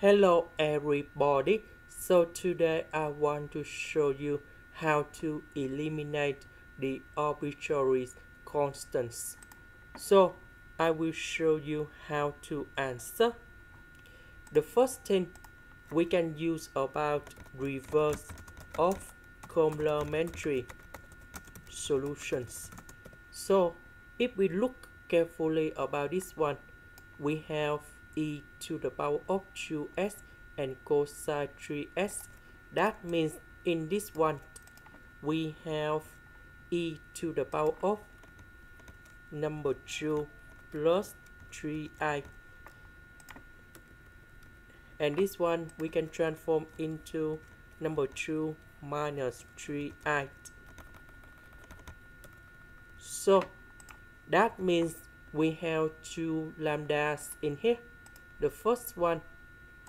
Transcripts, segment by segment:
Hello everybody. So today I want to show you how to eliminate the arbitrary constants. So I will show you how to answer. The first thing we can use about reverse of complementary solutions. So if we look carefully about this one, we have e to the power of 2x and cosine 3x. That means in this one, we have e to the power of number 2 plus 3i. And this one we can transform into number 2 minus 3i. So that means we have two lambdas in here the first one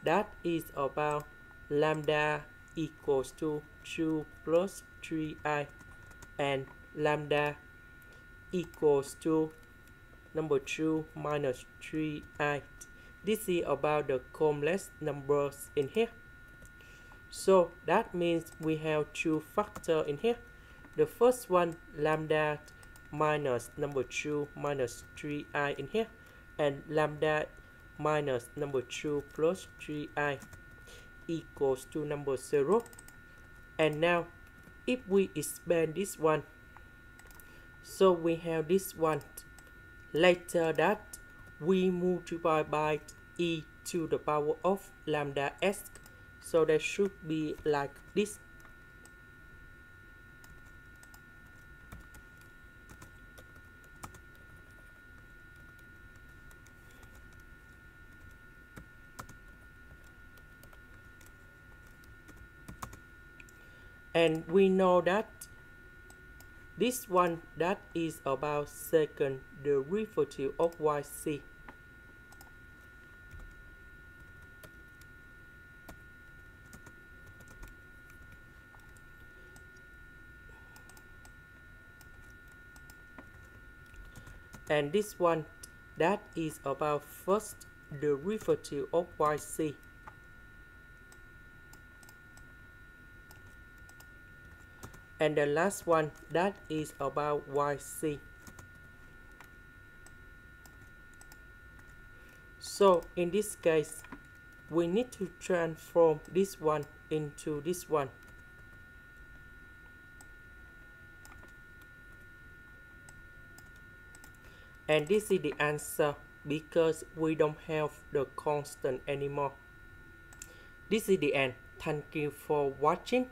that is about lambda equals to 2 plus 3i and lambda equals to number 2 minus 3i this is about the complex numbers in here. So that means we have two factors in here. The first one lambda minus number 2 minus 3i in here and lambda minus number 2 plus 3i equals to number 0 and now if we expand this one so we have this one. Later that we multiply by e to the power of lambda x. So that should be like this and we know that this one that is about second derivative of yc and this one that is about first derivative of yc and the last one that is about yc so in this case we need to transform this one into this one. And this is the answer because we don't have the constant anymore. This is the end. Thank you for watching